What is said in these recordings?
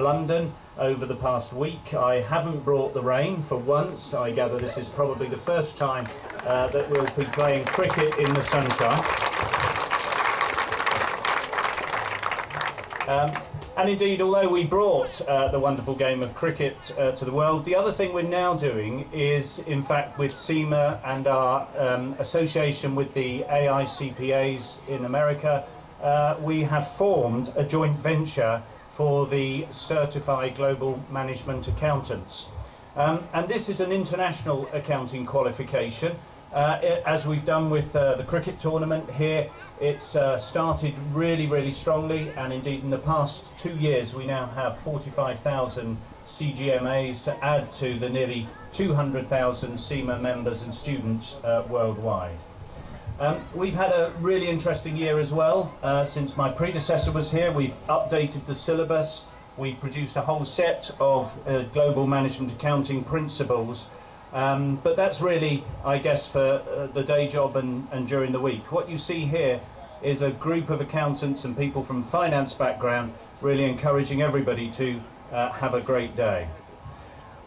London over the past week. I haven't brought the rain for once. I gather this is probably the first time uh, that we'll be playing cricket in the sunshine. Um, and indeed, although we brought uh, the wonderful game of cricket uh, to the world, the other thing we're now doing is, in fact, with CIMA and our um, association with the AICPAs in America, uh, we have formed a joint venture for the Certified Global Management Accountants. Um, and this is an international accounting qualification. Uh, as we've done with uh, the cricket tournament here, it's uh, started really, really strongly, and indeed, in the past two years, we now have 45,000 CGMAs to add to the nearly 200,000 CIMA members and students uh, worldwide. Um, we've had a really interesting year as well. Uh, since my predecessor was here, we've updated the syllabus. We've produced a whole set of uh, global management accounting principles. Um, but that's really, I guess, for uh, the day job and, and during the week. What you see here is a group of accountants and people from finance background really encouraging everybody to uh, have a great day.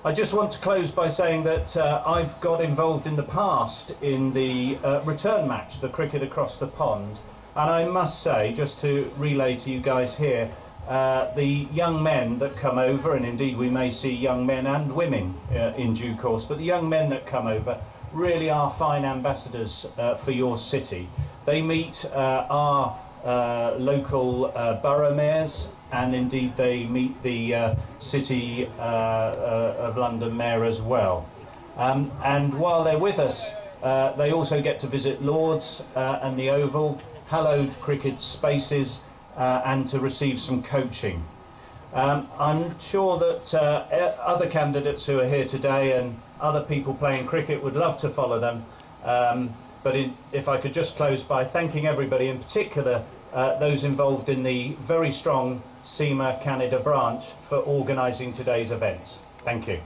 I just want to close by saying that uh, I've got involved in the past in the uh, return match, the cricket across the pond, and I must say, just to relay to you guys here, uh, the young men that come over, and indeed we may see young men and women uh, in due course, but the young men that come over really are fine ambassadors uh, for your city. They meet uh, our uh, local uh, borough mayors, and indeed they meet the uh, City uh, uh, of London mayor as well. Um, and while they're with us, uh, they also get to visit Lords and the Oval, hallowed cricket spaces, and to receive some coaching. Um, I'm sure that other candidates who are here today and other people playing cricket would love to follow them. Um, but in, if I could just close by thanking everybody, in particular uh, those involved in the very strong CIMA Canada branch, for organising today's events. Thank you.